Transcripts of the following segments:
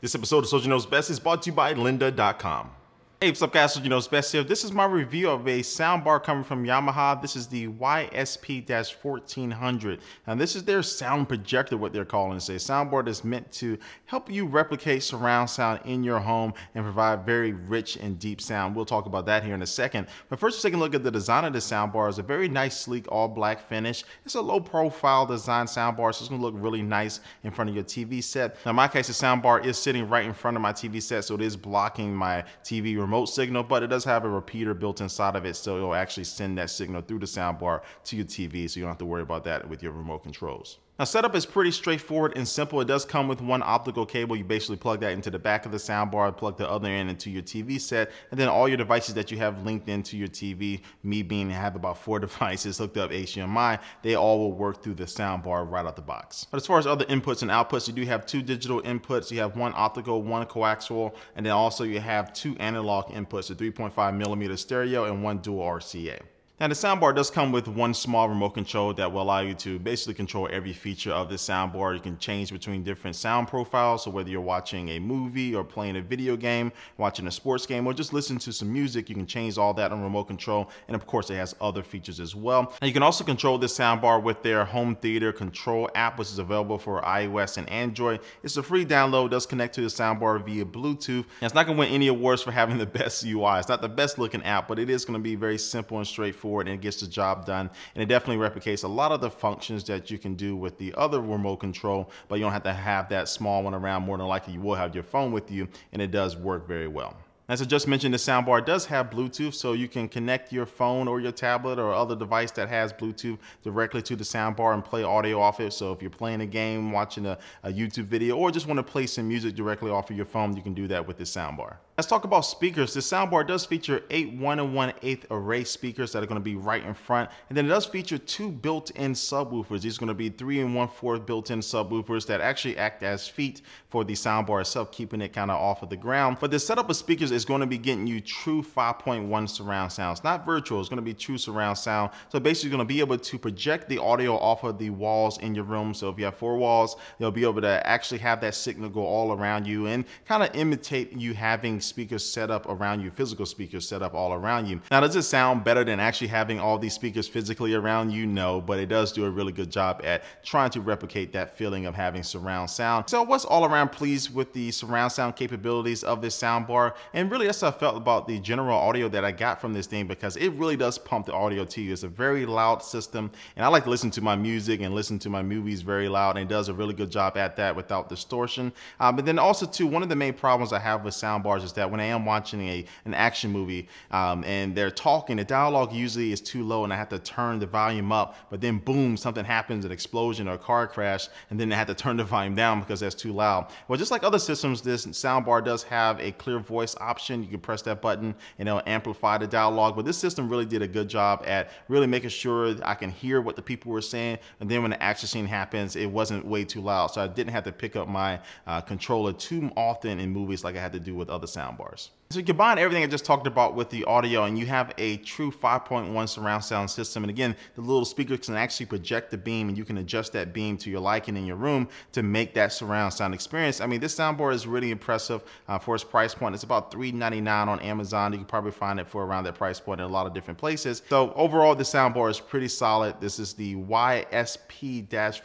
This episode of Soldier Knows Best is brought to you by lynda.com. Hey, what's up guys, Soldier Knows Best here. This is my review of a soundbar coming from Yamaha. This is the YSP-1400. Now this is their sound projector, what they're calling it. It's a soundbar that's meant to help you replicate surround sound in your home and provide very rich and deep sound. We'll talk about that here in a second. But first, let's take a look at the design of the soundbar. It's a very nice, sleek, all black finish. It's a low profile design soundbar, so it's gonna look really nice in front of your TV set. Now in my case, the soundbar is sitting right in front of my TV set, so it is blocking my TV remote signal, but it does have a repeater built inside of it, so it'll actually send that signal through the soundbar to your TV, so you don't have to worry about that with your remote controls. Now setup is pretty straightforward and simple. It does come with one optical cable. You basically plug that into the back of the soundbar, plug the other end into your TV set, and then all your devices that you have linked into your TV, me being have about four devices hooked up HDMI, they all will work through the soundbar right out the box. But as far as other inputs and outputs, you do have two digital inputs. You have one optical, one coaxial, and then also you have two analog inputs, a 3.5 millimeter stereo and one dual RCA. Now the soundbar does come with one small remote control that will allow you to basically control every feature of the soundbar. You can change between different sound profiles. So whether you're watching a movie or playing a video game, watching a sports game, or just listening to some music, you can change all that on remote control. And of course it has other features as well. And you can also control this soundbar with their home theater control app, which is available for iOS and Android. It's a free download, does connect to the soundbar via Bluetooth. And it's not gonna win any awards for having the best UI. It's not the best looking app, but it is gonna be very simple and straightforward and it gets the job done. And it definitely replicates a lot of the functions that you can do with the other remote control, but you don't have to have that small one around. More than likely, you will have your phone with you, and it does work very well. As I just mentioned, the soundbar does have Bluetooth, so you can connect your phone or your tablet or other device that has Bluetooth directly to the soundbar and play audio off it. So if you're playing a game, watching a, a YouTube video, or just want to play some music directly off of your phone, you can do that with this soundbar. Let's talk about speakers. The soundbar does feature eight 1 and 1 8 array speakers that are going to be right in front. And then it does feature two built-in subwoofers. These are going to be 3 and 1 4 built-in subwoofers that actually act as feet for the soundbar itself, keeping it kind of off of the ground. But the setup of speakers is going to be getting you true 5.1 surround sounds, not virtual. It's going to be true surround sound. So basically, you're going to be able to project the audio off of the walls in your room. So if you have four walls, you'll be able to actually have that signal go all around you and kind of imitate you having speakers set up around you, physical speakers set up all around you. Now, does it sound better than actually having all these speakers physically around you? No, but it does do a really good job at trying to replicate that feeling of having surround sound. So what's all around pleased with the surround sound capabilities of this soundbar and really that's how I felt about the general audio that I got from this thing because it really does pump the audio to you. It's a very loud system and I like to listen to my music and listen to my movies very loud and it does a really good job at that without distortion. Uh, but then also too, one of the main problems I have with soundbars is that when I am watching a an action movie um, and they're talking, the dialogue usually is too low and I have to turn the volume up, but then boom, something happens, an explosion or a car crash, and then I have to turn the volume down because that's too loud. Well, just like other systems, this soundbar does have a clear voice option. You can press that button and it'll amplify the dialogue. But this system really did a good job at really making sure I can hear what the people were saying. And then when the action scene happens, it wasn't way too loud. So I didn't have to pick up my uh, controller too often in movies like I had to do with other soundbars. So you combine everything I just talked about with the audio and you have a true 5.1 surround sound system. And again, the little speakers can actually project the beam and you can adjust that beam to your liking in your room to make that surround sound experience. I mean, this soundbar is really impressive uh, for its price point. It's about $3.99 on Amazon. You can probably find it for around that price point in a lot of different places. So overall, the soundbar is pretty solid. This is the YSP-1400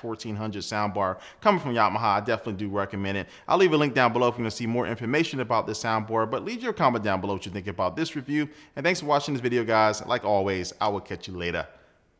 soundbar coming from Yamaha. I definitely do recommend it. I'll leave a link down below if you want to see more information about this soundbar, but leave your comment down below what you think about this review. And thanks for watching this video, guys. Like always, I will catch you later.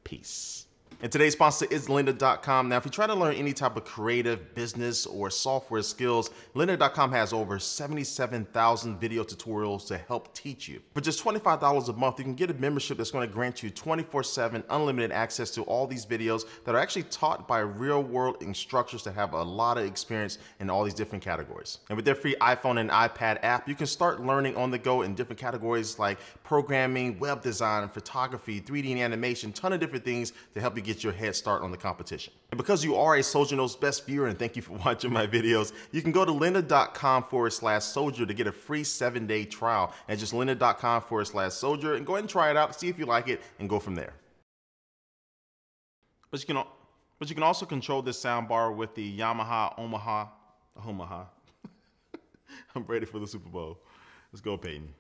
Peace. And today's sponsor is lynda.com. Now, if you try to learn any type of creative business or software skills, lynda.com has over 77,000 video tutorials to help teach you. For just $25 a month, you can get a membership that's going to grant you 24-7 unlimited access to all these videos that are actually taught by real-world instructors that have a lot of experience in all these different categories. And with their free iPhone and iPad app, you can start learning on the go in different categories like programming, web design, photography, 3D and animation, ton of different things to help you get get your head start on the competition. And because you are a Soldier Knows Best viewer, and thank you for watching my videos, you can go to lynda.com forward slash soldier to get a free seven day trial. And just lynda.com forward slash soldier and go ahead and try it out, see if you like it, and go from there. But you can, but you can also control this soundbar with the Yamaha Omaha, Omaha, I'm ready for the Super Bowl. Let's go, Peyton.